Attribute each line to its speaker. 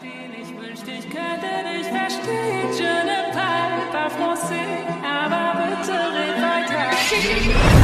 Speaker 1: Ich wünschte, ich könnte dich verstehen. Je ne parle pas français, aber bitte red weiter.